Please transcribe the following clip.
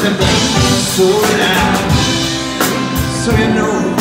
simple, so loud, so you know.